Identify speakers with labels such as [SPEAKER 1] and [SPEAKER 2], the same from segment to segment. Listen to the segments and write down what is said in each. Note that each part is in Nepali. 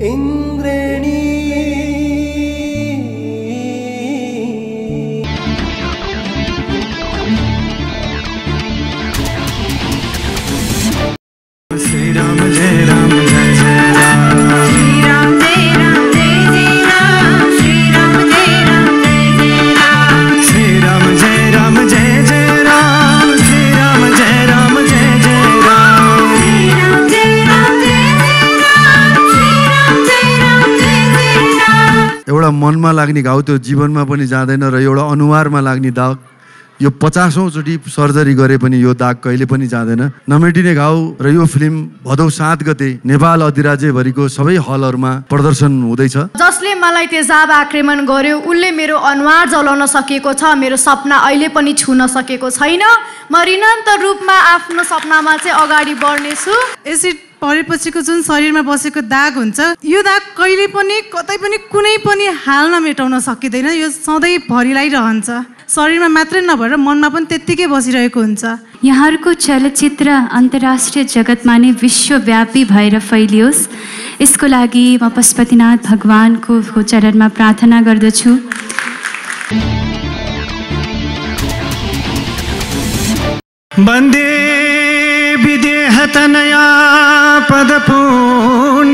[SPEAKER 1] Ingrid. लाग्ने घाउ त्यो जीवनमा पनि जाँदैन र एउटा अनुहारमा लाग्ने दाग। यो पचासौँचोटि सर्जरी गरे पनि यो दाग कहिले पनि जाँदैन। नमेटिने घाउ र यो फिल्म भदौ सात गते नेपाल अधिराज्यभरिको सबै हलहरूमा प्रदर्शन हुँदैछ।
[SPEAKER 2] जसले मलाई तेजाब आक्रमण गर्यो उसले मेरो अनुहार जलाउन सकेको छ मेरो सपना अहिले पनि छुन सकेको छैन। म निरन्तर रूपमा आफ्नो सपनामा चाहिँ अगाडि बढ्नेछु।
[SPEAKER 3] एसिड परेपछिको जुन शरीरमा बसेको दाग हुन्छ यो दाग कहिले पनि कतै पनि कुनै पनि हालमा मेटाउन सकिँदैन यो सधैँभरिलाई रहन्छ। शरीरमा मात्रै नभएर मनमा पनि त्यत्तिकै बसिरहेको हुन्छ।
[SPEAKER 4] यहाँहरूको चलचित्र अन्तर्राष्ट्रिय जगतमा नै विश्वव्यापी भएर फैलियोस्। यसको लागि म पशुपतिनाथ भगवानको चरणमा प्रार्थना गर्दछु।
[SPEAKER 5] वन्दे विदेहतनया पदपुण्डरीकम्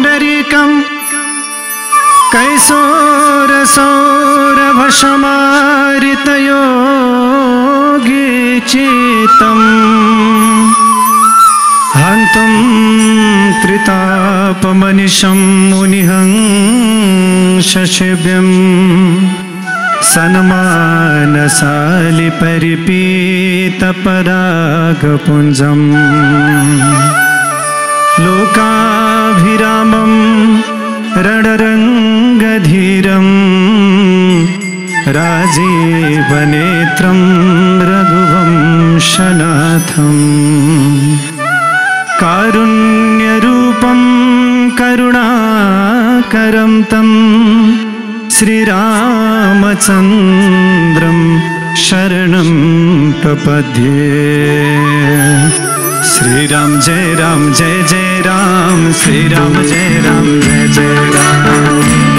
[SPEAKER 5] कैसोरसौरभशमारितयोगी चेतम् हन्तं त्रितापमनिशं मुनिहं शशिव्यम् सन्मानसालि परिपीतपरागपुञ्जम् लोकाभिरामं रणरङ्गधीरं राजीवनेत्रं रघुवंशनाथम्। कारुण्यरूपं करुणाकरं तं श्रीरामचन्द्रं शरणं प्रपद्ये। श्रीराम जय राम जय जय राम। श्रीराम जय राम जय जय राम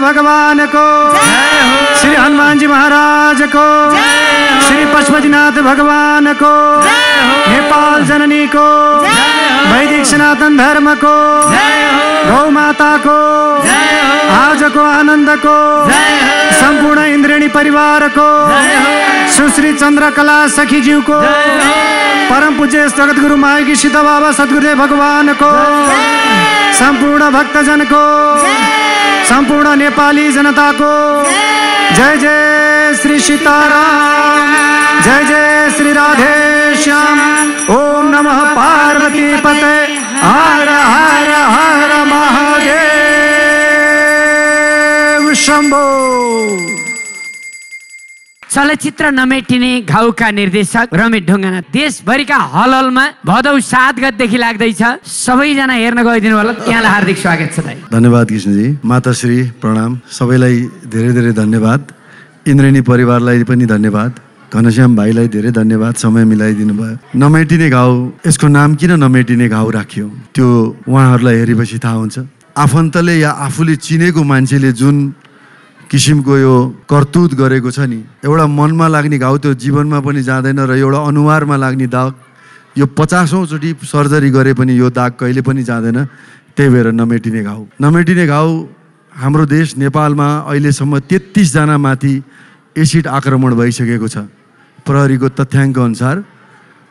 [SPEAKER 6] भगवान को। श्री
[SPEAKER 5] हनुमान जी महाराज को।
[SPEAKER 6] श्री
[SPEAKER 5] पशुपतिनाथ भगवान को। नेपाल
[SPEAKER 6] जननी को। वैदिक सनातन धर्म को। गौ माता को। आज को आनंद को। संपूर्ण
[SPEAKER 1] इंद्रिणी परिवार को। सुश्री चंद्रकला सखी जीव को। परम पूज्य जगत गुरु माई की सीता बाबा सतगुरुदेव भगवान को। संपूर्ण भक्तजन को। सम्पूर्ण नेपाली जनता को। जय जय श्री सीताराम, जय जय श्री राधे श्याम। ओम नमः पार्वती पते। हर हर हर महादेव। शंभो।
[SPEAKER 7] चलचित्र नमेटिने घाउका निर्देशक रमेश ढुङ्गाना देशभरिका हल भदौ सात गतदेखि लाग्दैछ। सबैजना हेर्न गइदिनु होला। त्यहाँलाई हार्दिक स्वागत छ
[SPEAKER 1] धन्यवाद कृष्णजी। माताश्री प्रणाम। सबैलाई धेरै धेरै धन्यवाद। इन्द्रेणी परिवारलाई पनि धन्यवाद। घनश्याम भाइलाई धेरै धन्यवाद। समय मिलाइदिनु भयो। नमेटिने घाउ यसको नाम किन नमेटिने घाउ राख्यो? त्यो उहाँहरूलाई हेरेपछि थाहा हुन्छ। आफन्तले या आफूले चिनेको मान्छेले जुन किसिमको यो करतुत गरेको छ नि। एउटा मनमा लाग्ने घाउ त्यो जीवनमा पनि जाँदैन र एउटा अनुहारमा लाग्ने दाग यो पचासौँचोटि सर्जरी गरे पनि यो दाग कहिले पनि जाँदैन। त्यही भएर नमेटिने घाउ। नमेटिने घाउ हाम्रो देश नेपालमा अहिलेसम्म तेत्तिसजना माथि एसिड आक्रमण भइसकेको छ। प्रहरीको तथ्याङ्क अनुसार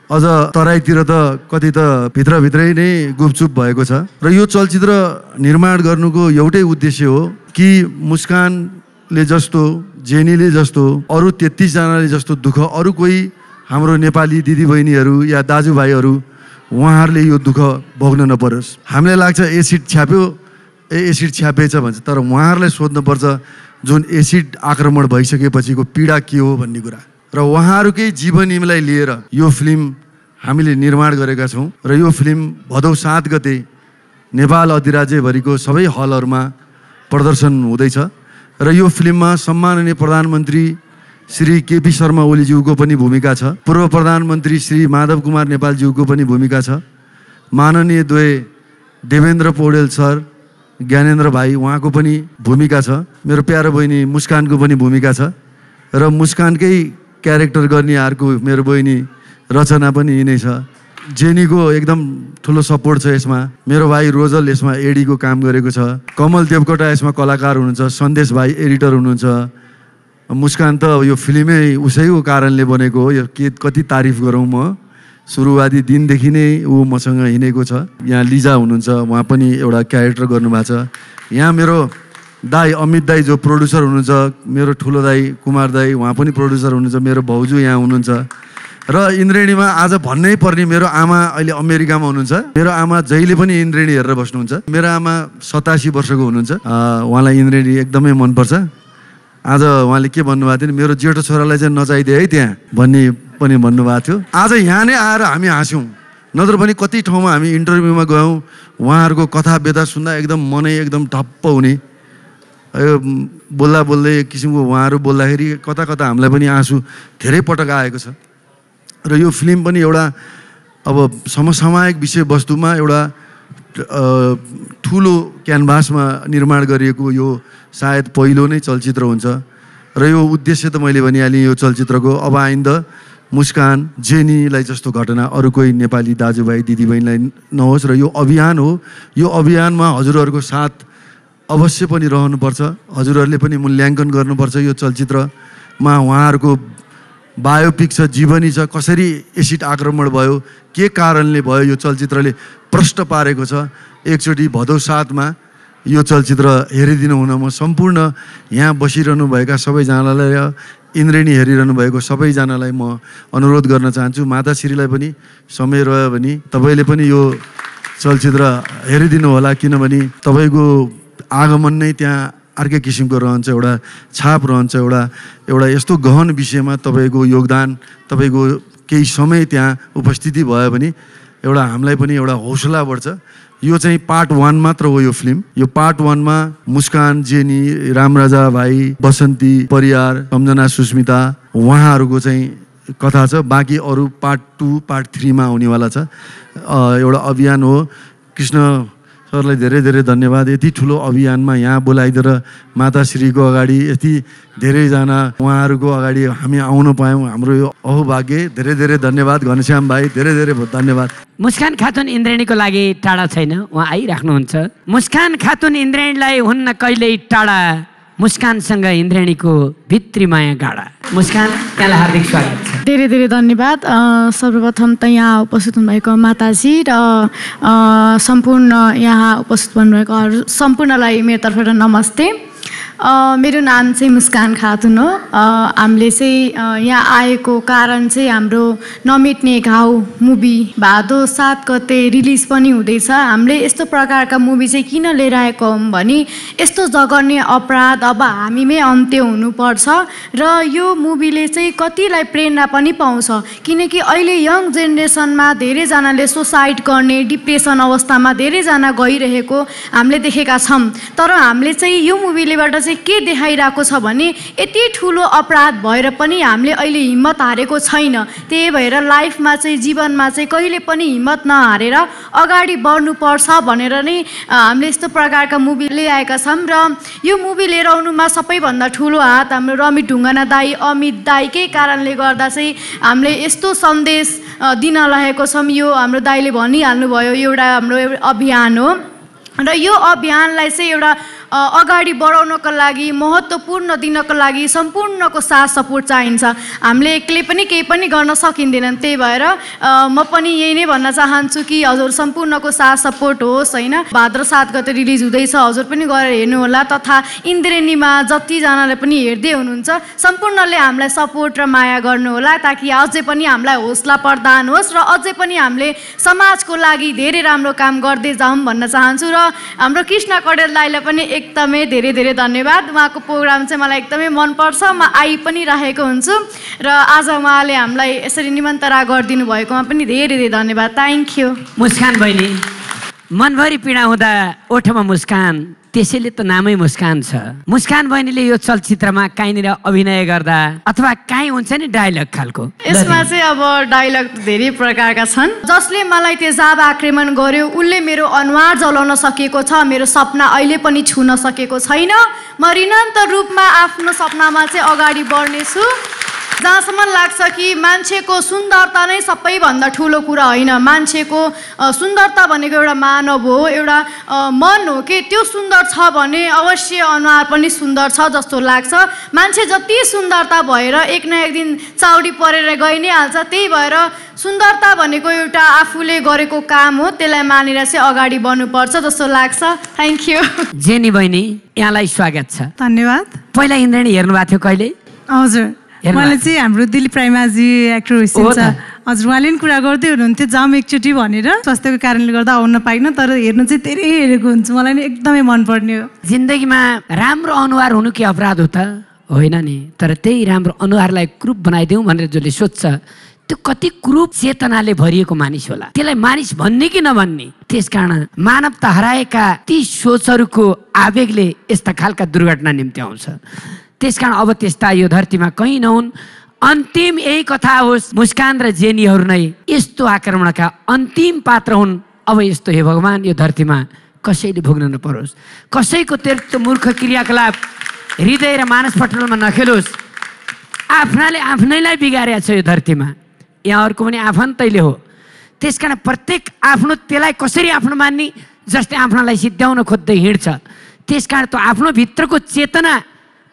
[SPEAKER 1] अझ तराईतिर त कति त भित्रभित्रै नै गुपचुप भएको छ। र यो चलचित्र निर्माण गर्नुको एउटै उद्देश्य हो कि मुस्कानले जस्तो जेनीले जस्तो अरू तेत्तिसजनाले जस्तो दुःख अरू कोही हाम्रो नेपाली दिदीबहिनीहरू या दाजुभाइहरू उहाँहरूले यो दुःख भोग्न नपरोस्। हामीलाई लाग्छ एसिड छ्याप्यो ए एसिड छ्यापेछ भन्छ तर उहाँहरूलाई सोध्नुपर्छ जुन एसिड आक्रमण भइसकेपछिको पीडा के हो भन्ने कुरा। र उहाँहरूकै जीवनीलाई लिएर यो फिल्म हामीले निर्माण गरेका छौँ र यो फिल्म भदौ सात गते नेपाल अधिराज्यभरिको सबै हलहरूमा प्रदर्शन हुँदैछ। र यो फिल्ममा सम्माननीय प्रधानमन्त्री श्री केपी शर्मा ओलीज्यूको पनि भूमिका छ। पूर्व प्रधानमन्त्री श्री माधव कुमार नेपालज्यूको पनि भूमिका छ। माननीय द्वय देवेन्द्र पौडेल सर ज्ञानेन्द्र भाइ उहाँको पनि भूमिका छ। मेरो प्यारो बहिनी मुस्कानको पनि भूमिका छ। र मुस्कानकै क्यारेक्टर गर्ने अर्को मेरो बहिनी रचना पनि यिनै छ। जेनीको एकदम ठुलो सपोर्ट छ यसमा। मेरो भाइ रोजल यसमा एडीको काम गरेको छ। कमल देवकोटा यसमा कलाकार हुनुहुन्छ सन्देश भाइ एडिटर हुनुहुन्छ। मुस्कान त यो फिल्मै उसैको कारणले बनेको हो। यो के कति तारिफ गरौँ म। सुरुवाती दिनदेखि नै ऊ मसँग हिँडेको छ। यहाँ लिजा हुनुहुन्छ उहाँ पनि एउटा क्यारेक्टर गर्नुभएको छ। यहाँ मेरो दाई अमित दाई जो प्रड्युसर हुनुहुन्छ मेरो ठुलो दाई कुमार दाई उहाँ पनि प्रड्युसर हुनुहुन्छ। मेरो भाउजू यहाँ हुनुहुन्छ। र इन्द्रेणीमा आज भन्नै पर्ने मेरो आमा अहिले अमेरिकामा हुनुहुन्छ। मेरो आमा जहिले पनि इन्द्रेणी हेरेर बस्नुहुन्छ। मेरो आमा सतासी वर्षको हुनुहुन्छ। उहाँलाई इन्द्रेणी एकदमै मनपर्छ। आज उहाँले के भन्नुभएको थियो मेरो जेठो छोरालाई चाहिँ नचाइदिए है त्यहाँ भन्ने पनि भन्नुभएको थियो। आज यहाँ नै आएर हामी हाँस्यौँ। नत्र पनि कति ठाउँमा हामी इन्टरभ्यूमा गयौँ। उहाँहरूको कथा व्यथा सुन्दा एकदम मनै एकदम ठप्प हुने। बोल्दा बोल्दै एक किसिमको उहाँहरू बोल्दाखेरि कता कता हामीलाई पनि आँसु धेरै पटक आएको छ। र यो फिल्म पनि एउटा अब समसामयिक विषयवस्तुमा एउटा ठुलो क्यानभासमा निर्माण गरिएको यो सायद पहिलो नै चलचित्र हुन्छ। र यो उद्देश्य त मैले भनिहालेँ यो चलचित्रको अब आइन्द मुस्कान जेनीलाई जस्तो घटना अरू कोही नेपाली दाजुभाइ दिदीबहिनीलाई नहोस् र यो अभियान हो। यो अभियानमा हजुरहरूको साथ अवश्य पनि रहनुपर्छ। हजुरहरूले पनि मूल्याङ्कन गर्नुपर्छ यो चलचित्रमा उहाँहरूको बायोपिक छ जीवनी छ कसरी एसिड आक्रमण भयो के कारणले भयो यो चलचित्रले प्रष्ट पारेको छ एकचोटि भदौ सातमा यो चलचित्र हेरिदिनु हुन म सम्पूर्ण यहाँ बसिरहनुभएका सबैजनालाई र इन्द्रेणी हेरिरहनु भएको सबैजनालाई म अनुरोध गर्न चाहन्छु। माताश्रीलाई पनि समय रह्यो भने तपाईँले पनि यो चलचित्र हेरिदिनु होला किनभने तपाईँको आगमन नै त्यहाँ अर्कै किसिमको रहन्छ एउटा छाप रहन्छ एउटा एउटा यस्तो गहन विषयमा तपाईँको योगदान तपाईँको केही समय त्यहाँ उपस्थिति भयो भने एउटा हामीलाई पनि एउटा हौसला बढ्छ। यो चाहिँ पार्ट वान मात्र हो यो फिल्म। यो पार्ट वानमा मुस्कान जेनी रामराजा भाइ बसन्ती परियार सम्झना सुस्मिता उहाँहरूको चाहिँ कथा छ। बाँकी अरू पार्ट टू पार्ट थ्रीमा आउनेवाला छ। एउटा अभियान हो। कृष्ण सरलाई धेरै धेरै धन्यवाद। यति ठुलो अभियानमा यहाँ बोलाइदिएर माताश्रीको अगाडि यति धेरैजना उहाँहरूको अगाडि हामी आउन पायौँ। हाम्रो यो अहोभाग्य। धेरै धेरै धन्यवाद घनश्याम भाइ। धेरै धेरै धन्यवाद।
[SPEAKER 7] मुस्कान खातुन इन्द्रेणीको लागि टाढा छैन। उहाँ आइराख्नुहुन्छ। मुस्कान खातुन इन्द्रेणीलाई हुन्न कहिल्यै टाढा। मुस्कानसँग इन्द्रेणीको भित्री माया गाडा मुस्कान यहाँलाई हार्दिक स्वागत छ।
[SPEAKER 2] धेरै धेरै धन्यवाद। सर्वप्रथम त यहाँ उपस्थित हुनुभएको माताजी र सम्पूर्ण यहाँ उपस्थित हुनुभएको सम्पूर्णलाई मेरो तर्फबाट नमस्ते। मेरो नाम चाहिँ मुस्कान खातुन हो। हामीले चाहिँ यहाँ आएको कारण चाहिँ हाम्रो नमेट्ने घाउ मुभी भादो सात गते रिलिज पनि हुँदैछ। हामीले यस्तो प्रकारका मुभी चाहिँ किन लिएर आएको हौँ भने यस्तो जघन्य अपराध अब हामीमै अन्त्य हुनुपर्छ र यो मुभीले चाहिँ कतिलाई प्रेरणा पनि पाउँछ। किनकि अहिले यङ जेनेरेसनमा धेरैजनाले सुसाइड गर्ने डिप्रेसन अवस्थामा धेरैजना गइरहेको हामीले देखेका छौँ। तर हामीले चाहिँ यो मुभीलेबाट चाहिँ के देखाइरहेको छ भने यति ठुलो अपराध भएर पनि हामीले अहिले हिम्मत हारेको छैन। त्यही भएर लाइफमा चाहिँ जीवनमा चाहिँ कहिले पनि हिम्मत नहारेर अगाडि बढ्नुपर्छ भनेर नै हामीले यस्तो प्रकारका मुभी ल्याएका छौँ र यो मुभी लिएर आउनुमा सबैभन्दा ठुलो हात हाम्रो रमित ढुङ्गाना दाई अमित दाईकै कारणले गर्दा चाहिँ हामीले यस्तो सन्देश दिन लागेको छौँ। यो हाम्रो दाईले भनिहाल्नुभयो एउटा हाम्रो अभियान हो। र यो अभियानलाई चाहिँ एउटा अगाडि बढाउनको लागि महत्त्वपूर्ण दिनको लागि सम्पूर्णको साथ सपोर्ट चाहिन्छ। हामीले एक्लै पनि केही पनि गर्न सकिँदैन त्यही भएर म पनि यही नै भन्न चाहन्छु कि हजुर सम्पूर्णको साथ सपोर्ट होस् होइन? भाद्र सात गते रिलिज हुँदैछ हजुर पनि गएर हेर्नुहोला। तथा इन्द्रेणीमा जतिजनाले पनि हेर्दै हुनुहुन्छ सम्पूर्णले हामीलाई सपोर्ट र माया गर्नुहोला ताकि अझै पनि हामीलाई हौसला प्रदान होस् र अझै पनि हामीले समाजको लागि धेरै राम्रो काम गर्दै जाउँ भन्न चाहन्छु। र हाम्रो कृष्ण कडेल दाईलाई पनि एकदमै धेरै धेरै धन्यवाद। उहाँको प्रोग्राम चाहिँ मलाई एकदमै मनपर्छ। म आइ पनि राखेको हुन्छु र आज उहाँले हामीलाई यसरी निमन्त्रणा गरिदिनु भएकोमा पनि धेरै धेरै धन्यवाद। थ्याङ्क यू
[SPEAKER 7] मुस्कान बहिनी। मनभरि पीडा हुँदा ओठमा मुस्कान। त्यसैले त नामै मुस्कान छ। मुस्कान बहिनीले यो चलचित्रमा काहीँनिर अभिनय गर्दा अथवा काहीँ हुन्छ नि डायलग खालको।
[SPEAKER 2] यसमा चाहिँ अब डायलग धेरै प्रकारका छन्। जसले मलाई तेजाब आक्रमण गर्यो उसले मेरो अनुहार जलाउन सकेको छ मेरो सपना अहिले पनि छुन सकेको छैन। म निरन्तर रूपमा आफ्नो सपनामा चाहिँ अगाडि बढ्नेछु। जहाँसम्म लाग्छ कि मान्छेको सुन्दरता नै सबैभन्दा ठुलो कुरा होइन। मान्छेको सुन्दरता भनेको एउटा मानव हो एउटा मन हो कि त्यो सुन्दर छ भने अवश्य अनुहार पनि सुन्दर छ जस्तो लाग्छ। मान्छे जति सुन्दरता भएर एक न एक दिन चाउडी परेर गइ नै हाल्छ त्यही भएर सुन्दरता भनेको एउटा आफूले गरेको काम हो त्यसलाई मानेर चाहिँ अगाडि बढ्नुपर्छ जस्तो लाग्छ। थ्याङ्क यू
[SPEAKER 7] जेनी बहिनी यहाँलाई स्वागत छ।
[SPEAKER 3] धन्यवाद।
[SPEAKER 7] पहिला इन्द्रेणी हेर्नु भएको थियो कहिले?
[SPEAKER 3] हजुर।
[SPEAKER 7] भएको।
[SPEAKER 3] चाहिँ हाम्रो दिलीप राइमाजी एक्टर हुनुहुन्छ। हजुर उहाँले पनि कुरा गर्दै हुनुहुन्थ्यो जाम एकचोटि भनेर। स्वास्थ्यको कारणले गर्दा आउन पाइनँ तर हेर्नु चाहिँ धेरै हेरेको हुन्छु। मलाई नि एकदमै मनपर्ने हो।
[SPEAKER 7] जिन्दगीमा राम्रो अनुहार हुनु के अपराध हो त? होइन नि। तर त्यही राम्रो अनुहारलाई क्रूप बनाइदिउँ भनेर जसले सोध्छ त्यो कति क्रूप चेतनाले भरिएको मानिस होला? त्यसलाई मानिस भन्ने कि नभन्ने? त्यसकारण मानवता हराएका ती सोचहरूको आवेगले यस्ता खालका दुर्घटना निम्ति आउँछ त्यसकारण अब त्यस्ता यो धरतीमा कहीँ नहुन्। अन्तिम यही कथा होस् मुस्कान र जेनीहरू नै यस्तो आक्रमणका अन्तिम पात्र हुन्। अब यस्तो हे भगवान् यो धरतीमा कसैले भोग्न नपरोस्। कसैको त्यस्तो मूर्ख क्रियाकलाप हृदय र मानस पटलमा नखेलोस्। आफ्नाले आफ्नैलाई बिगारेको छ यो धरतीमा। यहाँहरूको पनि आफन्तैले हो। त्यस कारण प्रत्येक आफ्नो त्यसलाई कसरी आफ्नो मान्ने जसले आफ्नोलाई सिद्ध्याउन खोज्दै हिँड्छ। त्यस कारण त्यो आफ्नो भित्रको चेतना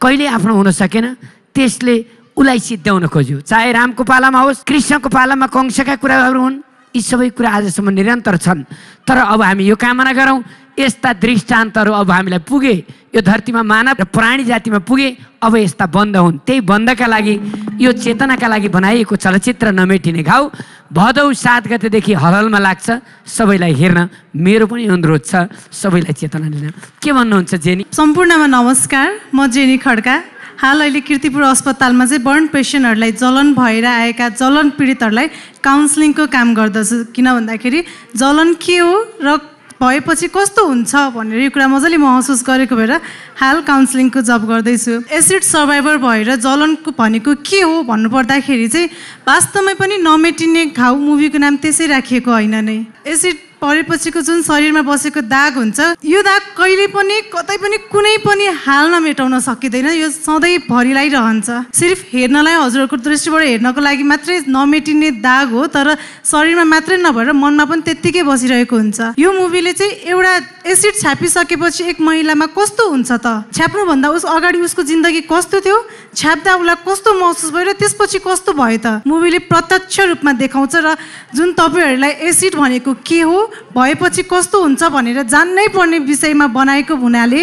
[SPEAKER 7] कहिले आफ्नो हुन सकेन त्यसले उसलाई सिद्ध्याउन खोज्यो। चाहे रामको पालामा होस् कृष्णको पालामा कंसका कुराहरू हुन् यी सबै कुरा आजसम्म निरन्तर छन्। तर अब हामी यो कामना गरौँ यस्ता दृष्टान्तहरू अब हामीलाई पुगे। यो धरतीमा मानव र प्राणी जातिमा पुगे अब यस्ता बन्द हुन्। त्यही बन्दका लागि यो चेतनाका लागि बनाइएको चलचित्र नमेटिने घाउ। भदौ सात गतेदेखि हलहलमा लाग्छ। सबैलाई हेर्न मेरो पनि अनुरोध छ। सबैलाई चेतना लिन के भन्नुहुन्छ जेनी?
[SPEAKER 3] सम्पूर्णमा नमस्कार। म जेनी खड्का। हाल अहिले किर्तिपुर अस्पतालमा चाहिँ बर्न पेसेन्टहरूलाई जलन भएर आएका जलन पीडितहरूलाई काउन्सिलिङको काम गर्दछु। किन भन्दाखेरि जलन के हो र भएपछि कस्तो हुन्छ भनेर यो कुरा मजाले महसुस गरेको भएर हाल काउन्सिलिङको जब गर्दैछु। एसिड सर्भाइभर भएर जलनको भनेको के हो भन्नुपर्दाखेरि चाहिँ वास्तवमै पनि नमेटिने घाउ मुभीको नाम त्यसै राखिएको होइन नै। एसिड परेपछिको जुन शरीरमा बसेको दाग हुन्छ यो दाग कहिले पनि कतै पनि कुनै पनि हालमा मेटाउन सकिँदैन यो सधैँभरिलाई रहन्छ। सिर्फ हेर्नलाई हजुरहरूको दृष्टिबाट हेर्नको लागि मात्रै नमेटिने दाग हो तर शरीरमा मात्रै नभएर मनमा पनि त्यत्तिकै बसिरहेको हुन्छ। यो मुभीले चाहिँ एउटा एसिड छापिसकेपछि एक महिलामा कस्तो हुन्छ त? छ्याप्नुभन्दा उस अगाडि उसको जिन्दगी कस्तो थियो? छ्याप्दा उसलाई कस्तो महसुस भयो र त्यसपछि कस्तो भयो त? मुभीले प्रत्यक्ष रूपमा देखाउँछ र जुन तपाईँहरूलाई एसिड भनेको के हो भएपछि कस्तो हुन्छ भनेर जान्नै पर्ने विषयमा बनाएको हुनाले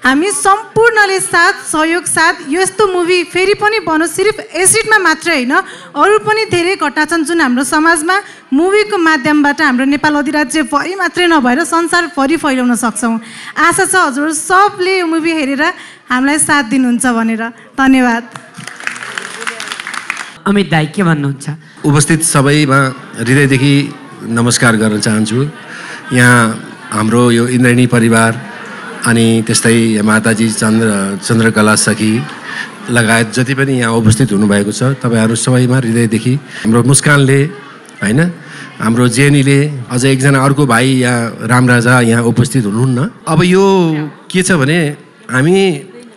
[SPEAKER 3] हामी सम्पूर्णले साथ सहयोग साथ यस्तो मुभी फेरि पनि भनौँ सिर्फ एसिडमा मात्रै होइन अरू पनि धेरै घटना छन् जुन हाम्रो समाजमा मुभीको माध्यमबाट हाम्रो नेपाल अधिराज्यभरि मात्रै नभएर संसारभरि फैलाउन सक्छौँ। आशा छ हजुर सबले यो मुभी हेरेर हामीलाई साथ दिनुहुन्छ भनेर। धन्यवाद।
[SPEAKER 7] अमित दाई के भन्नुहुन्छ?
[SPEAKER 8] उपस्थित सबैमा हृदयदेखि नमस्कार गर्न चाहन्छु। यहाँ हाम्रो यो इन्द्रेणी परिवार अनि त्यस्तै माताजी चन्द्र चन्द्रकला सखी लगायत जति पनि यहाँ उपस्थित हुनुभएको छ तपाईँहरू सबैमा हृदयदेखि हाम्रो मुस्कानले होइन? हाम्रो जेनीले अझ एकजना अर्को भाइ यहाँ रामराजा यहाँ उपस्थित हुनुहुन्न। अब यो के छ भने हामी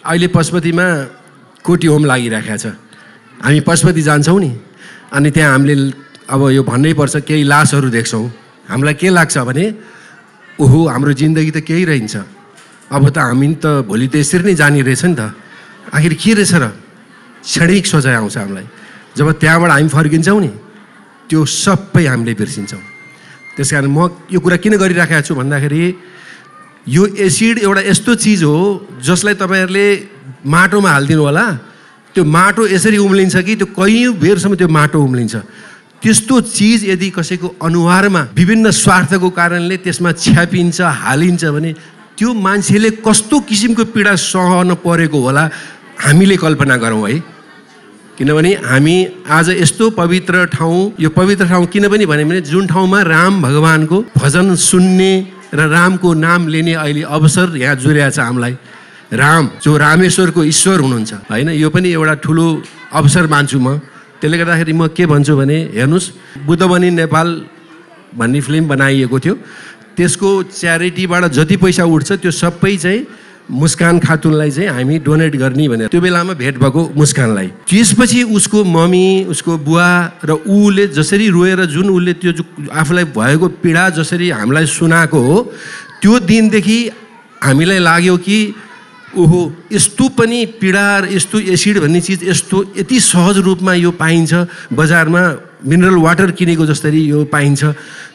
[SPEAKER 8] अहिले पशुपतिमा कोटी होम लागिरहेको छ। हामी पशुपति जान्छौँ नि। अनि त्यहाँ हामीले अब यो भन्नै पर्छ केही लासहरू देख्छौँ। हामीलाई के लाग्छ भने ओहो हाम्रो जिन्दगी त केही रहन्छ। अब त हामी त भोलि त यसरी नै जाने रहेछ नि त। आखिर के रहेछ र? क्षणिक सोचाइ आउँछ हामीलाई। जब त्यहाँबाट हामी फर्किन्छौँ नि त्यो सबै हामीले बिर्सिन्छौँ। त्यस कारण म यो कुरा किन गरिराखेको छु भन्दाखेरि यो एसिड एउटा यस्तो चिज हो जसलाई तपाईँहरूले माटोमा हालिदिनु होला। त्यो माटो यसरी उम्लिन्छ कि त्यो कैयौँ बेरसम्म त्यो माटो उम्लिन्छ। त्यस्तो चिज यदि कसैको अनुहारमा विभिन्न स्वार्थको कारणले त्यसमा छ्यापिन्छ हालिन्छ भने त्यो मान्छेले कस्तो किसिमको पीडा सहन परेको होला हामीले कल्पना गरौँ है। किनभने हामी आज यस्तो पवित्र ठाउँ यो पवित्र ठाउँ किन पनि भन्यो भने जुन ठाउँमा राम भगवान्को भजन सुन्ने र रामको नाम लिने अहिले अवसर यहाँ जुर्या छ हामीलाई। राम जो रामेश्वरको ईश्वर हुनुहुन्छ होइन यो पनि एउटा ठुलो अवसर मान्छु म। त्यसले गर्दाखेरि म के भन्छु भने हेर्नुहोस् बुद्ध बनी नेपाल भन्ने फिल्म बनाइएको थियो। त्यसको च्यारिटीबाट जति पैसा उठ्छ त्यो सबै चाहिँ मुस्कान खातुनलाई चाहिँ हामी डोनेट गर्ने भनेर। त्यो बेलामा भेट भएको मुस्कानलाई। त्यसपछि उसको मम्मी उसको बुवा र ऊले जसरी रोएर जुन उसले त्यो आफूलाई भएको पीडा जसरी हामीलाई सुनाएको हो त्यो दिनदेखि हामीलाई लाग्यो कि ओहो यस्तो पनि पीडा र यस्तो एसिड भन्ने चिज यस्तो यति सहज रूपमा यो पाइन्छ। बजारमा मिनरल वाटर किनेको जसरी यो पाइन्छ।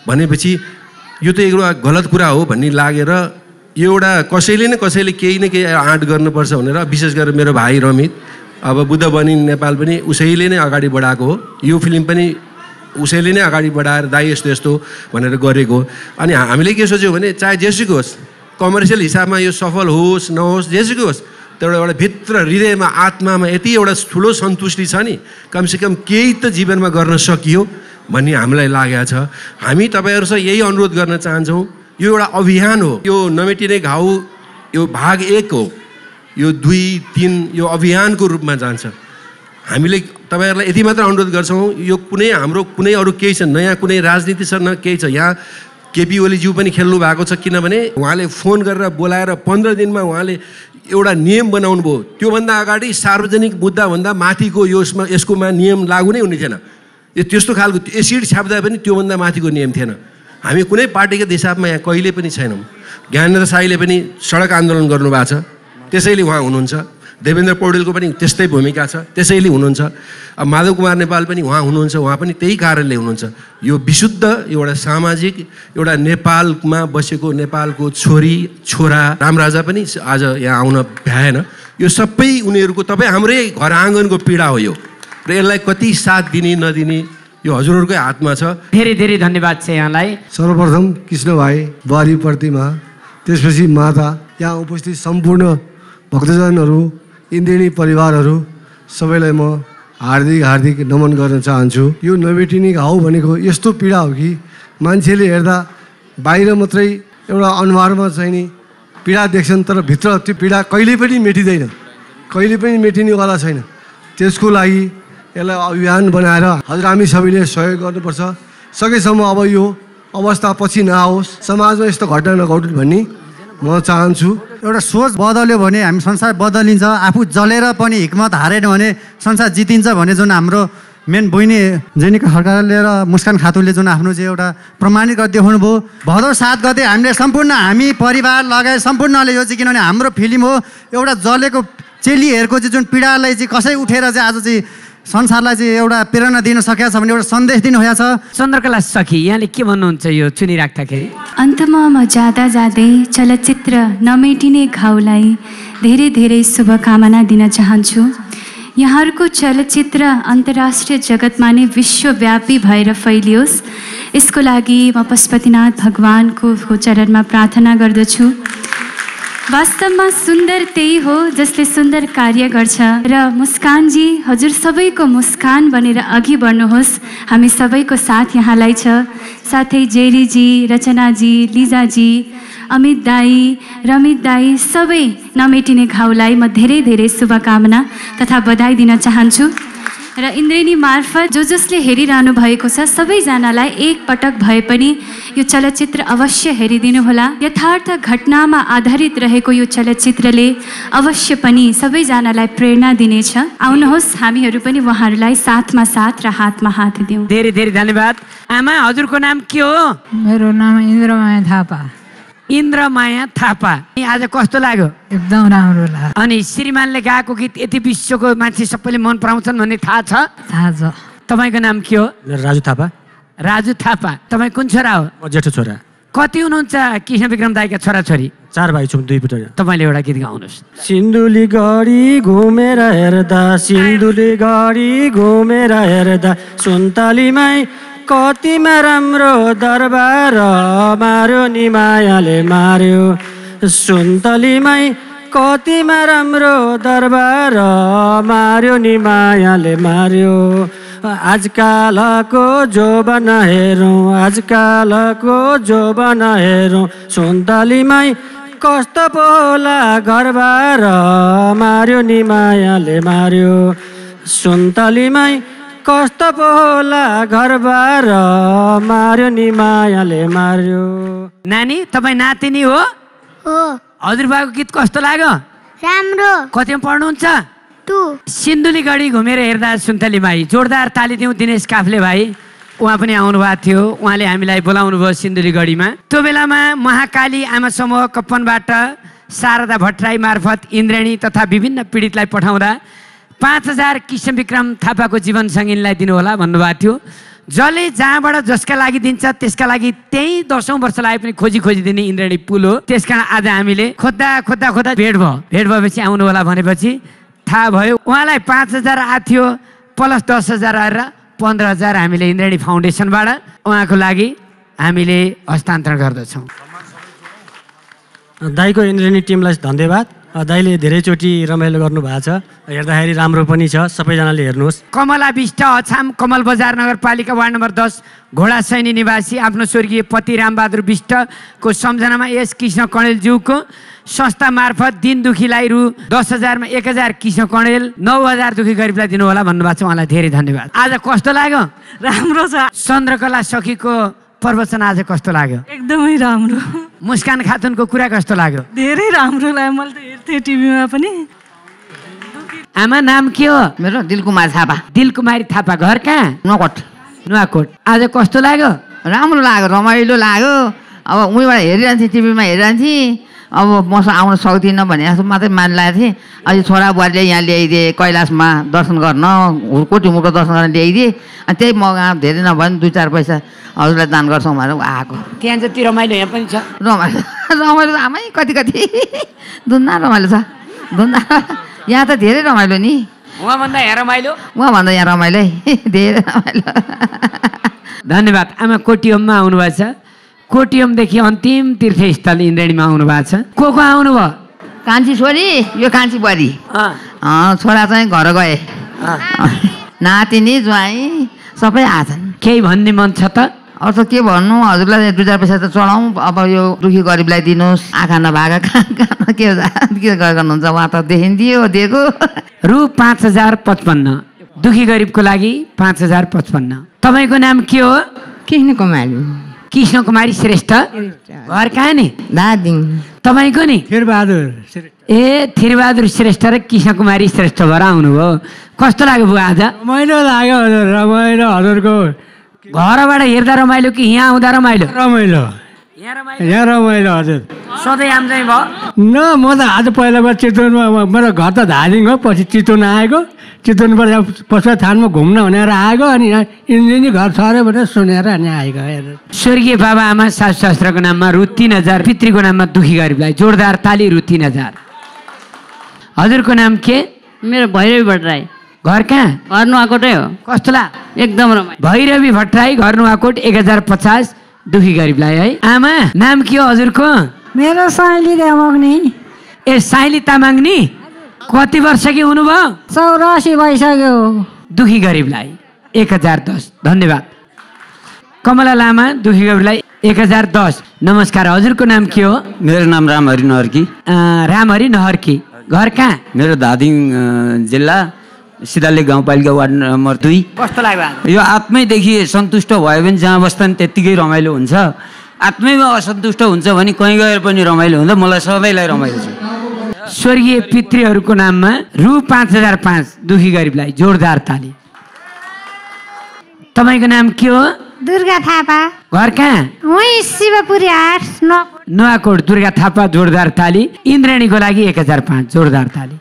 [SPEAKER 8] भनेपछि यो त एउटा गलत कुरा हो भन्ने लागेर एउटा कसैले न कसैले केही न केही आँट गर्नुपर्छ भनेर विशेष गरेर मेरो भाइ रमित अब बुद्ध बनी नेपाल पनि उसैले नै अगाडि बढाएको हो। यो फिल्म पनि उसैले नै अगाडि बढाएर दाइ यस्तो यस्तो भनेर गरेको हो। अनि हामीले के सोच्यौँ भने चाहे जेसुकै होस् कमर्सियल हिसाबमा यो सफल होस् नहोस् जेसुकै होस् तर एउटा भित्र हृदयमा आत्मामा यति एउटा ठुलो सन्तुष्टि छ नि कमसेकम केही त जीवनमा गर्न सकियो भन्ने हामीलाई लागेको छ। हामी तपाईँहरूसँग यही अनुरोध गर्न चाहन्छौँ यो एउटा अभियान हो। यो नमेटिने घाउ यो भाग एक हो। यो दुई तिन यो अभियानको रूपमा जान्छ। हामीले तपाईँहरूलाई यति मात्र अनुरोध गर्छौँ यो कुनै हाम्रो कुनै अरू केही छ नयाँ कुनै राजनीति छ न केही छ यहाँ केपी ओलीज्यू पनि खेल्नु भएको छ किनभने उहाँले फोन गरेर बोलाएर पन्ध्र दिनमा उहाँले एउटा नियम बनाउनु भयो। त्योभन्दा अगाडि सार्वजनिक मुद्दाभन्दा माथिको यसमा यसकोमा नियम लागु नै हुने थिएन। यो त्यस्तो खालको एसिड छाप्दा पनि त्योभन्दा माथिको नियम थिएन। हामी कुनै पार्टीको हिसाबमा यहाँ कहिले पनि छैनौँ। ज्ञानेन्द्र साईले पनि सडक आन्दोलन गर्नुभएको छ। त्यसैले उहाँ हुनुहुन्छ। देवेन्द्र पौडेलको पनि त्यस्तै भूमिका छ त्यसैले हुनुहुन्छ। अब माधव कुमार नेपाल पनि उहाँ हुनुहुन्छ उहाँ पनि त्यही कारणले हुनुहुन्छ। यो विशुद्ध एउटा सामाजिक एउटा नेपालमा बसेको नेपालको छोरी छोरा रामराजा पनि आज यहाँ आउन भ्याएन। यो सबै उनीहरूको तपाईँ हाम्रै घर आँगनको पीडा हो यो। र यसलाई कति साथ दिने नदिने यो हजुरहरूकै हातमा छ।
[SPEAKER 7] धेरै धेरै धन्यवाद छ यहाँलाई।
[SPEAKER 9] सर्वप्रथम कृष्ण भाइ बुहारी प्रतिमा त्यसपछि माता यहाँ उपस्थित सम्पूर्ण भक्तजनहरू इन्द्रेणी परिवारहरू सबैलाई म हार्दिक हार्दिक नमन गर्न चाहन्छु। यो नभेटिने घाउ भनेको यस्तो पीडा हो कि मान्छेले हेर्दा बाहिर मात्रै एउटा अनुहारमा चाहिँ नि पीडा देख्छन् तर भित्र त्यो पीडा कहिले पनि मेटिँदैन। कहिले पनि मेटिनेवाला छैन। त्यसको लागि यसलाई अभियान बनाएर हजुर हामी सबैले सहयोग गर्नुपर्छ। सकेसम्म अब यो अवस्था पछि नआओस्। समाजमा यस्तो घटना नघटोस् भन्ने म चाहन्छु।
[SPEAKER 10] एउटा सोच बदल्यो भने हामी संसार बदलिन्छ आफू जलेर पनि हिक्मत हारेन भने संसार जितिन्छ भने जुन हाम्रो मेन बहिनी जेनिका खड्काले र मुस्कान खातुनले जुन आफ्नो चाहिँ एउटा प्रमाणित गरेर देखाउनु भयो भदौ सात गते हामीले सम्पूर्ण हामी परिवार लगायत सम्पूर्णले यो चाहिँ किनभने हाम्रो फिल्म हो एउटा जलेको चेलीहरूको चाहिँ जुन पीडालाई चाहिँ कसै उठेर चाहिँ आज चाहिँ संसारलाई चाहिँ एउटा प्रेरणा दिन सकेको छ भने एउटा सन्देश दिनुभएको छ।
[SPEAKER 7] चन्द्रकला सखी यहाँले के भन्नुहुन्छ यो चुनिराख्दाखेरि?
[SPEAKER 4] अन्तमा म जाँदा जाँदै चलचित्र नमेटिने घाउलाई धेरै धेरै शुभकामना दिन चाहन्छु। यहाँहरूको चलचित्र अन्तर्राष्ट्रिय जगतमा नै विश्वव्यापी भएर फैलियोस्। यसको लागि म पशुपतिनाथ भगवानको चरणमा प्रार्थना गर्दछु। वास्तवमा सुन्दर त्यही हो जसले सुन्दर कार्य गर्छ। र मुस्कानजी हजुर सबैको मुस्कान बनेर अघि बढ्नुहोस्। हामी सबैको साथ यहाँलाई छ। साथै जेरीजी रचनाजी लिजाजी अमित दाई रमित दाई सबै नमेटिने घाउलाई म धेरै धेरै शुभकामना तथा बधाई दिन चाहन्छु। र इन्द्रेणी मार्फत जो जसले हेरिरहनु भएको छ सबैजनालाई एक पटक भए पनि यो चलचित्र अवश्य हेरिदिनुहोला। यथार्थ घटनामा आधारित रहेको यो चलचित्रले अवश्य पनि सबैजनालाई प्रेरणा दिनेछ। आउनुहोस् हामीहरू पनि उहाँहरूलाई साथमा साथ र हातमा हात दिउँ।
[SPEAKER 7] धेरै धेरै धन्यवाद। आमा हजुरको नाम के हो?
[SPEAKER 11] मेरो नाम इन्द्रमाया थापा।
[SPEAKER 7] इन्द्रमाया थापा। अनि आज कस्तो लाग्यो?
[SPEAKER 11] एकदम राम्रो लाग्यो।
[SPEAKER 7] अनि श्रीमानले गाएको गीत यति विश्वको मान्छे सबैले मन पराउँछन् भन्ने थाहा छ?
[SPEAKER 11] थाहा छ।
[SPEAKER 7] तपाईँको नाम के हो?
[SPEAKER 12] राजु थापा।
[SPEAKER 7] राजु थापा। तपाईँ कुन छोरा हो?
[SPEAKER 12] म जेठो छोरा।
[SPEAKER 7] कति हुनुहुन्छ कृष्ण विक्रम दाईका छोराछोरी?
[SPEAKER 12] चार भाइ छौँ दुई पुत्र।
[SPEAKER 7] तपाईँले एउटा गीत गाउनुहोस्।
[SPEAKER 12] सिन्धुली गढी घुमेर हेर्दा सिन्धुली गढी घुमेर हेर्दा सुन्तलीमै कतिमा राम्रो दरबार मार्यो नि मायाले मार्यो। सुन्तलीमै कतिमा राम्रो दरबार मार्यो नि मायाले मार्यो। आजकालको जोबन हेरौँ आजकालको जोबन हेरौँ। सुन्तलीमै कस्तो पोला घरबार मार्यो नि मायाले मार्यो। सुन्तलीमै कस्तो पोला घरबार मार्यो नि मायाले मार्यो।
[SPEAKER 7] नानी तपाईँ नातिनी हो? हजुरबाको गीत कस्तो लाग्यो?
[SPEAKER 13] राम्रो।
[SPEAKER 7] कतिमा पढ्नुहुन्छ? सिन्धुली गढी घुमेर हेर्दा सुन्तली भाइ जोरदार ताली दिउँ दिनेश काफले भाइ। उहाँ पनि आउनु भएको थियो। उहाँले हामीलाई बोलाउनु भयो सिन्धुली गढीमा। त्यो बेलामा महाकाली आमा समूह कप्पनबाट शारदा भट्टराई मार्फत इन्द्रेणी तथा विभिन्न पीडितलाई पठाउँदा पाँच हजार किसम विक्रम थापाको जीवन सङ्गीनलाई दिनुहोला भन्नुभएको थियो। जसले जहाँबाट जसका लागि दिन्छ त्यसका लागि त्यही दसौँ वर्ष लागे पनि खोजी खोजी दिने इन्द्रेणी पुल हो। त्यस कारण आज हामीले खोज्दा खोज्दा खोज्दा भेट भयो। भेट भएपछि आउनु होला भनेपछि थाहा भयो। उहाँलाई पाँच हजार आएको थियो प्लस दस हजार आएर पन्ध्र हजार हामीले इन्द्रेणी फाउन्डेसनबाट उहाँको लागि हामीले हस्तान्तरण गर्दछौँ।
[SPEAKER 12] दाईको इन्द्रेणी टिमलाई धन्यवाद। अ, दाईले धेरैचोटि रमाइलो गर्नुभएको छ। हेर्दाखेरि राम्रो पनि छ। सबैजनाले हेर्नुहोस्।
[SPEAKER 7] कमला विष्ट अछाम कमल बजार नगरपालिका वार्ड नम्बर दस घोडा सैनी निवासी आफ्नो स्वर्गीय पति रामबहादुर विष्टको सम्झनामा यस कृष्ण कणेलज्यूको संस्था मार्फत दिन दुखीलाई रु दस हजारमा एक हजार कृष्ण कणेल नौ हजार दुखी गरिबलाई दिनुहोला भन्नुभएको छ। उहाँलाई धेरै धन्यवाद। आज कस्तो लाग्यो?
[SPEAKER 3] राम्रो छ।
[SPEAKER 7] चन्द्रकला सखीको प्रवचन आज कस्तो लाग्यो?
[SPEAKER 3] एकदमै राम्रो।
[SPEAKER 7] मुस्कान खातुनको कुरा कस्तो लाग्यो?
[SPEAKER 3] धेरै राम्रो लाग्यो। मैले त हेर्थेँ टिभीमा पनि।
[SPEAKER 7] आमा नाम के हो?
[SPEAKER 14] मेरो दिलकुमार थापा।
[SPEAKER 7] दिलकुमारी थापा घर कहाँ?
[SPEAKER 14] नकट
[SPEAKER 7] नुवाकोट। आज कस्तो लाग्यो?
[SPEAKER 14] राम्रो लाग्यो रमाइलो लाग्यो। अब उहीँबाट हेरिरहन्थेँ टिभीमा हेरिरहन्थेँ। अब मसँग आउन सक्दिनँ भने जस्तो मात्रै मानिरहेको थिएँ। अहिले छोरा बुहारीले यहाँ ल्याइदिए कैलाशमा दर्शन गर्न कोटी मुटो दर्शन गर्न ल्याइदिए। अनि त्यही मगा धेरै नभए पनि दुई चार पैसा हजुरलाई दान गर्छौँ भनेर आएको।
[SPEAKER 7] त्यहाँ जति रमाइलो यहाँ पनि छ।
[SPEAKER 14] रमाइलो रमाइलो त आमै कति कति। धुन्दा रमाइलो छ। धुन्दा यहाँ त धेरै रमाइलो नि।
[SPEAKER 7] उहाँभन्दा यहाँ रमाइलो?
[SPEAKER 14] उहाँभन्दा यहाँ रमाइलो। है धेरै रमाइलो।
[SPEAKER 7] धन्यवाद। आमा कोटियममा आउनुभएको छ कोटियमदेखि अन्तिम तीर्थस्थल इन्द्रेणीमा आउनु भएको छ। को को आउनुभयो?
[SPEAKER 14] कान्छी छोरी यो कान्छी बुहारी अँ, छोरा चाहिँ घर गए। नातिनी ज्वाइँ सबै आछन्।
[SPEAKER 7] केही भन्ने मन छ त?
[SPEAKER 14] अरू त के भन्नु? हजुरलाई दुई चार पैसा त चढाउँ अब यो दुखी गरिबलाई दिनुहोस्। आँखा नभएका कहाँ कहाँ के के गर्नुहुन्छ? उहाँ त देखिन्थ्यो दिएको।
[SPEAKER 7] रु पाँच हजार पचपन्न। दुखी गरिबको लागि पाँच हजार पचपन्न। तपाईँको नाम के हो?
[SPEAKER 13] कृष्ण कुमारी।
[SPEAKER 7] कृष्ण कुमारी श्रेष्ठ? घर कहाँ नि?
[SPEAKER 13] दार्जिलिङ
[SPEAKER 7] तपाईँको नि ए थिरबहादुर श्रेष्ठ र कृष्ण कुमारी श्रेष्ठ भएर आउनुभयो। कस्तो लाग्यो बुवा आज?
[SPEAKER 12] रमाइलो लाग्यो हजुर रमाइलो हजुरको।
[SPEAKER 7] घरबाट हेर्दा रमाइलो कि यहाँ आउँदा रमाइलो?
[SPEAKER 12] रमाइलो। यहाँ रमाइलो हजुर।
[SPEAKER 7] सधैँ आउँदै भयो।
[SPEAKER 12] न म त आज पहिलाबाट चितवनमा मेरो घर त धादिङ हो पछि चितवन आएको। चितवनबाट पशुपति थानमा घुम्न भनेर आएको अनि यहाँ इन्जिनी घर छ अरे भनेर सुनेर अनि आएको
[SPEAKER 7] स्वर्गीय बाबा आमा सासु शास्त्रको नाममा रु तिन हजार पितृको नाममा दुखी गरिबलाई जोरदार ताली रु तिन हजार हजुरको नाम के?
[SPEAKER 15] मेरो भैरवी भट्टराई।
[SPEAKER 7] घर कहाँ?
[SPEAKER 15] घर नुवाकोटै हो।
[SPEAKER 7] कस्तो ला?
[SPEAKER 15] एकदम रमाइलो।
[SPEAKER 7] भैरवी भट्टराई घर नुवाकोट एक हजार पचास। दुखी गरिबलाई है। आमा नाम के हो हजुरको?
[SPEAKER 11] मेरो साइली देमग्नी
[SPEAKER 7] ए साइली तामाङ नि कति वर्ष कि हुनुभयो?
[SPEAKER 11] चौरासी भइसक्यो।
[SPEAKER 7] दुखी गरिबलाई एक हजार दस। धन्यवाद। कमला लामा दुखी गरिबलाई एक हजार दस। नमस्कार हजुरको नाम के हो?
[SPEAKER 16] मेरो नाम रामहरि नहर्की।
[SPEAKER 7] अ, रामहरि नहर्की। घर कहाँ?
[SPEAKER 16] मेरो धादिङ जिल्ला सिधाले गाउँपालिका वार्ड नम्बर दुई।
[SPEAKER 7] कस्तो लाग्यो आज?
[SPEAKER 16] यो आत्मैदेखि सन्तुष्ट भयो भने जहाँ बस्दा पनि त्यत्तिकै रमाइलो हुन्छ। आत्मैमा असन्तुष्ट हुन्छ भने कहीँ गएर पनि रमाइलो हुन्छ। मलाई सधैँलाई रमाइलो छ।
[SPEAKER 7] स्वर्गीय पितृहरूको नाममा रु पाँच हजार पाँच दुखी गरिबलाई जोरदार ताली। तपाईँको नाम के हो?
[SPEAKER 17] दुर्गा थापा।
[SPEAKER 7] घर कहाँ?
[SPEAKER 17] शिवपुरी आठ
[SPEAKER 7] नुवाकोट दुर्गा थापा जोरदार ताली। इन्द्रेणीको लागि एक हजार पाँच जोरदार ताली।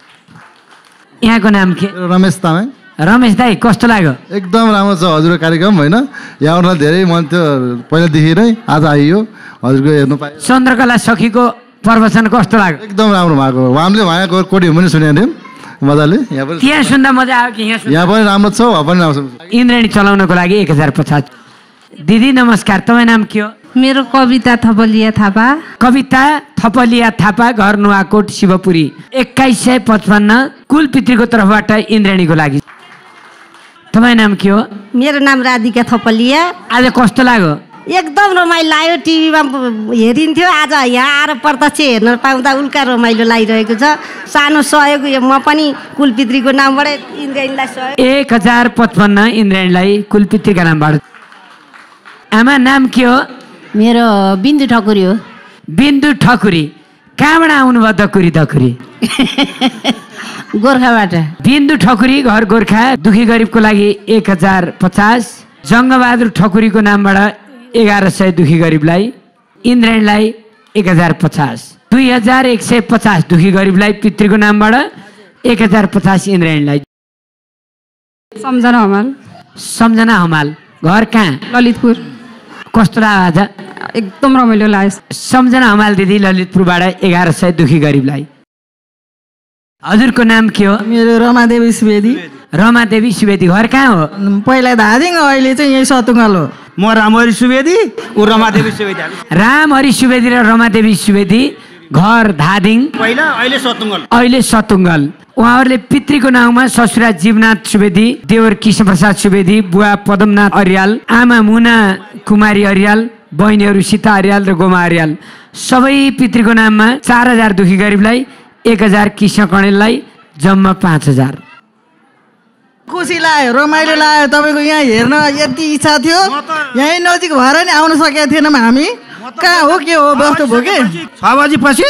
[SPEAKER 7] यहाँको नाम के?
[SPEAKER 18] रमेश तामाङ।
[SPEAKER 7] रमेश दाई कस्तो लाग्यो?
[SPEAKER 18] एकदम राम्रो छ हजुरको कार्यक्रम होइन? यहाँ आउनलाई धेरै मन थियो पहिलादेखि नै आज आइयो। हजुरको हेर्नु पाएँ।
[SPEAKER 7] चन्द्रकला सखीको प्रवचन कस्तो लाग्यो?
[SPEAKER 18] एकदम राम्रो भएको। उहाँले उहाँको कोडी पनि सुनेको थियौँ मजाले। यहाँ पनि
[SPEAKER 7] त्यहाँ सुन्दा मजा आयो कि यहाँ
[SPEAKER 18] यहाँ पनि राम्रो छ उहाँ पनि राम्रो छ।
[SPEAKER 7] इन्द्रेणी चलाउनको लागि एक हजार पचास। दिदी नमस्कार तपाईँ नाम के हो?
[SPEAKER 15] मेरो कविता थपलिया थापा।
[SPEAKER 7] कविता थपलिया थापा घर नुवाकोट शिवपुरी। एक्काइस सय पचपन्न कुल पितृको तर्फबाट इन्द्रेणीको लागि। तपाईँ नाम के हो?
[SPEAKER 19] मेरो नाम राधिका थपलिया।
[SPEAKER 7] आज कस्तो लाग्यो?
[SPEAKER 19] एकदम रमाइलो लाग्यो। टिभीमा हेरिन्थ्यो। आज यहाँ आएर प्रत्यक्ष हेर्न पाउँदा उल्का रमाइलो लागिरहेको छ। सानो सहयोग यो म पनि कुलपित्रीको नामबाट इन्द्रेणीलाई सहयोग
[SPEAKER 7] एक हजार पचपन्न इन्द्रेणीलाई कुल पितृका नामबाट। आमा नाम के हो?
[SPEAKER 15] मेरो बिन्दु ठकुरी हो।
[SPEAKER 7] बिन्दु ठकुरी कहाँबाट आउनुभयो दकुरी दकुरी।
[SPEAKER 15] गोर्खाबाट।
[SPEAKER 7] बिन्दु ठकुरी घर गोर्खा दुखी गरिबको लागि एक हजार पचास। जङ्गबहादुर ठकुरीको नामबाट एघार सय दुखी गरिबलाई इन्द्रेणलाई एक हजार पचास। दुई हजार एक सय पचास दुखी गरिबलाई पितृको नामबाट एक हजार पचास इन्द्रेणलाई।
[SPEAKER 15] सम्झना हमाल।
[SPEAKER 7] सम्झना हमाल घर कहाँ?
[SPEAKER 15] ललितपुर।
[SPEAKER 7] कस्तो आज
[SPEAKER 15] एकदम रमाइलो लाग्यो।
[SPEAKER 7] सम्झना हमाल दिदी ललितपुरबाट एघार सय दुखी गरिबलाई। हजुरको नाम के हो?
[SPEAKER 20] मेरो रमादेवी सुवेदी।
[SPEAKER 7] रमादेवी सुवेदी घर कहाँ हो?
[SPEAKER 20] पहिला धादिङ अहिले चाहिँ यही सतुङ्गल हो।
[SPEAKER 21] म रामहरि सुवेदी ऊ रमादेवी सुवेदी
[SPEAKER 7] राम हरि सुवेदी र रमादेवी सुवेदी घर धादिङ।
[SPEAKER 21] पहिला अहिले सतुङ्गल।
[SPEAKER 7] अहिले सतुङ्गल। उहाँहरूले पितृको नाउँमा ससुरा जीवनाथ सुवेदी देवर कृष्णप्रसाद सुवेदी बुवा पदमनाथ अर्याल आमा मुना कुमारी अर्याल बहिनीहरू सीता अर्याल र गोमा अर्याल। सबै पितृको नाममा चार हजार दुखी गरिबलाई एक हजार कृष्ण कणेललाई जम्मा पाँच हजार।
[SPEAKER 20] खुसी लाग्यो रमाइलो लाग्यो तपाईँको यहाँ हेर्न यति इच्छा थियो। यहीँ नजिक भएर नि आउन सकेका थिएनौँ हामी। कहाँ हो के हो व्यस्त भयो कि?
[SPEAKER 21] छ बजीपछि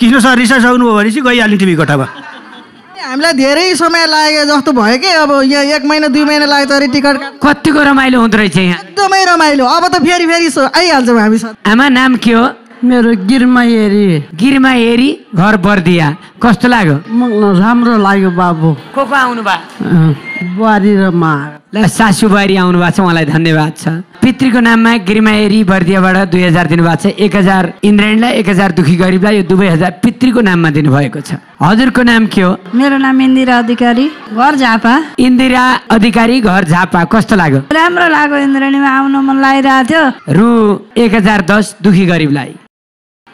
[SPEAKER 21] कृष्ण सर रिसाइसक्नुभयो भने चाहिँ गइहाल्ने टिभी कोठामा
[SPEAKER 20] हामीलाई धेरै समय लाग्यो जस्तो भयो कि? अब यहाँ एक महिना दुई महिना लाग्छ अरे टिकट
[SPEAKER 7] कतिको रमाइलो हुँदो रहेछ यहाँ?
[SPEAKER 20] एकदमै रमाइलो। अब त फेरि फेरि सो- आइहाल्छौँ हामी सर।
[SPEAKER 7] आमा नाम के हो?
[SPEAKER 20] मेरो गिरमा हेरी।
[SPEAKER 7] गिरमा हेरी घर बर्दिया। कस्तो लाग्यो?
[SPEAKER 20] राम्रो लाग्यो बाबु।
[SPEAKER 7] को को आउनु भयो
[SPEAKER 20] बुहारी र मा।
[SPEAKER 7] ल सासु बुहारी आउनु भएको छ उहाँलाई धन्यवाद छ। पितृको नाममा गिरिमा हेरी बर्दियाबाट दुई हजार दिनुभएको छ। एक हजार इन्द्रेणीलाई एक हजार दुखी गरिबलाई यो दुवै हजार पितृको नाममा दिनुभएको छ। हजुरको नाम के हो?
[SPEAKER 11] मेरो नाम इन्दिरा अधिकारी घर झापा।
[SPEAKER 7] इन्दिरा अधिकारी घर झापा कस्तो लाग्यो?
[SPEAKER 11] राम्रो लाग्यो इन्द्रणीमा आउनु मन लागिरहेको थियो।
[SPEAKER 7] रु एक हजार दस दुखी गरिबलाई।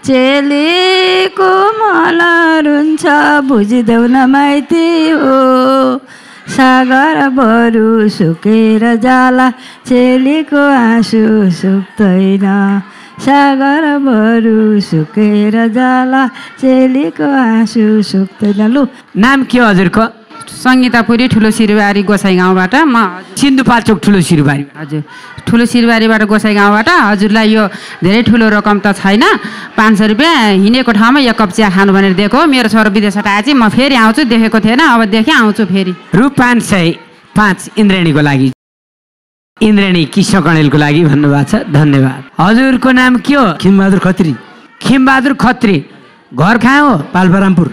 [SPEAKER 11] चेलीको मन रुन्छ बुझिदेऊ न माइती हो। सागर बरु सुकेर जाला चेलीको आँसु सुक्दैन। सागर बरु सुकेर जाला चेलीको आँसु सुक्दैन। लु
[SPEAKER 7] नाम के हो
[SPEAKER 15] सङ्गीतापुरी ठुलो सिरुबारी गोसाई गाउँबाट म
[SPEAKER 7] सिन्धुपाल्चोक ठुलो सिरुबारी।
[SPEAKER 15] हजुर। ठुलो सिरुबारीबाट गोसाई गाउँबाट हजुरलाई यो धेरै ठुलो रकम त छैन। पाँच सय रुपियाँ हिँडेको ठाउँमा एक कप चिया खानु भनेर दिएको हो। मेरो छोरो विदेशबाट आएपछि म फेरि आउँछु। देखेको थिएन। अबदेखि आउँछु फेरि।
[SPEAKER 7] रु पाँच सय पाँच इन्द्रेणीको लागि। इन्द्रेणी किशोर कणेलको लागि भन्नुभएको छ। धन्यवाद। हजुरको नाम के हो?
[SPEAKER 21] खिमबहादुर खत्री।
[SPEAKER 7] खिमबहादुर खत्री। घर कहाँ हो?
[SPEAKER 21] पाल्पारामपुर।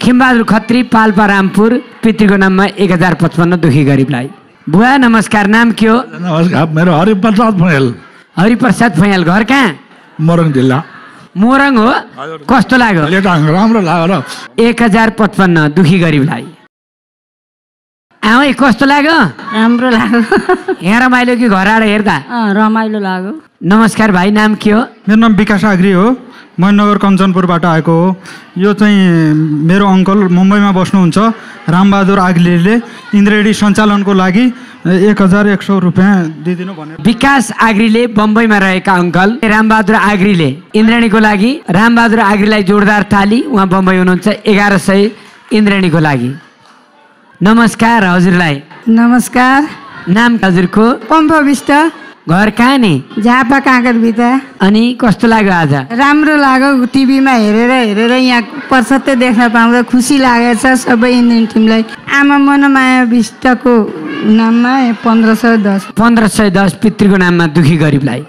[SPEAKER 7] खिमबहादुर खत्री पाल्पा रामपुर पितृको नाममा एक हजार पचपन्न दुखी गरिबलाई। बुवा नमस्कार नाम के हो?
[SPEAKER 13] नमस्कार मेरो हरिप्रसाद फैल
[SPEAKER 7] हरिप्रसाद फैयाल घर कहाँ?
[SPEAKER 13] मोरङ जिल्ला।
[SPEAKER 7] मोरङ हो? कस्तो लाग्यो?
[SPEAKER 13] राम्रो लाग्यो र।
[SPEAKER 7] एक हजार पचपन्न दुखी गरिबलाई। आऊ कस्तो लाग्यो?
[SPEAKER 11] राम्रो लाग्यो।
[SPEAKER 7] यहाँ रमाइलो कि घर आएर हेर्दा?
[SPEAKER 11] अँ, रमाइलो लाग्यो।
[SPEAKER 7] नमस्कार भाइ नाम के हो?
[SPEAKER 22] मेरो नाम विकास आग्री हो। महेन्द्रनगर कञ्चनपुरबाट आएको हो। यो चाहिँ मेरो अङ्कल मुम्बईमा बस्नुहुन्छ रामबहादुर आग्लेले इन्द्रेडी सञ्चालनको लागि एक हजार एक सौ रुपियाँ दिइदिनु भनेर।
[SPEAKER 7] विकास आग्रीले बम्बईमा रहेका अङ्कल रामबहादुर आग्रीले इन्द्रेणीको लागि रामबहादुर आग्रीलाई जोरदार ताली उहाँ बम्बई हुनुहुन्छ एघार सय इन्द्रेणीको लागि। नमस्कार हजुरलाई।
[SPEAKER 11] नमस्कार।
[SPEAKER 7] नाम हजुरको?
[SPEAKER 11] पम्प विष्ट।
[SPEAKER 7] घर कहाँ नि
[SPEAKER 11] झापा काँकर बिता?
[SPEAKER 7] अनि कस्तो लाग्यो आज?
[SPEAKER 11] राम्रो लाग्यो टिभीमा हेरेर हेरेर यहाँ प्रसत्य देख्न पाउँदा खुसी लागेको छ सबै इन्डियन टिमलाई। आमा मनमाया विष्टको नाममा पन्ध्र सय दस।
[SPEAKER 7] पन्ध्र सय दस पितृको नाममा दुखी गरिबलाई।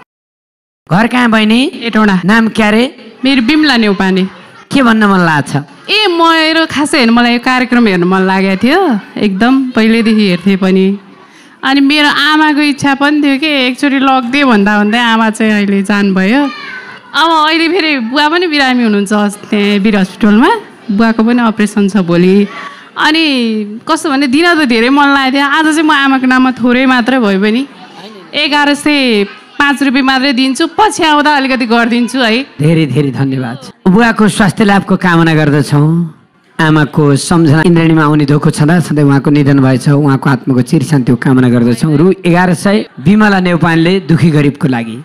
[SPEAKER 7] घर कहाँ बहिनी?
[SPEAKER 23] एटौँडा।
[SPEAKER 7] नाम क्यारे
[SPEAKER 23] मेरो बिमला नेउपाने
[SPEAKER 7] के भन्न मन लाग्छ?
[SPEAKER 23] ए मेरो खासै हेर्नु मलाई यो कार्यक्रम हेर्नु मन लागेको थियो। एकदम पहिल्यैदेखि हेर्थेँ पनि। अनि मेरो आमाको इच्छा पनि थियो कि एकचोटि लगिदियो भन्दा भन्दै आमा चाहिँ अहिले जानुभयो। अब अहिले फेरि बुवा पनि बिरामी हुनुहुन्छ त्यहाँ वीर हस्पिटलमा। बुवाको पनि अपरेसन छ भोलि। अनि कस्तो भने दिन त धेरै मन लागेको थियो। आज चाहिँ म आमाको नाममा थोरै मात्रै भयो पनि एघार सय पाँच रुपियाँ मात्रै दिन्छु पछि आउँदा अलिकति गरिदिन्छु है।
[SPEAKER 7] धेरै धेरै धन्यवाद। बुवाको स्वास्थ्य लाभको कामना गर्दछौँ। आमाको सम्झना इन्द्रणीमा आउने धोको छँदा छँदै उहाँको निधन भएछ। उहाँको आत्माको चिर शान्तिको कामना गर्दछौँ। रु एघार सय विमला नेउपानले दुखी गरिबको लागि।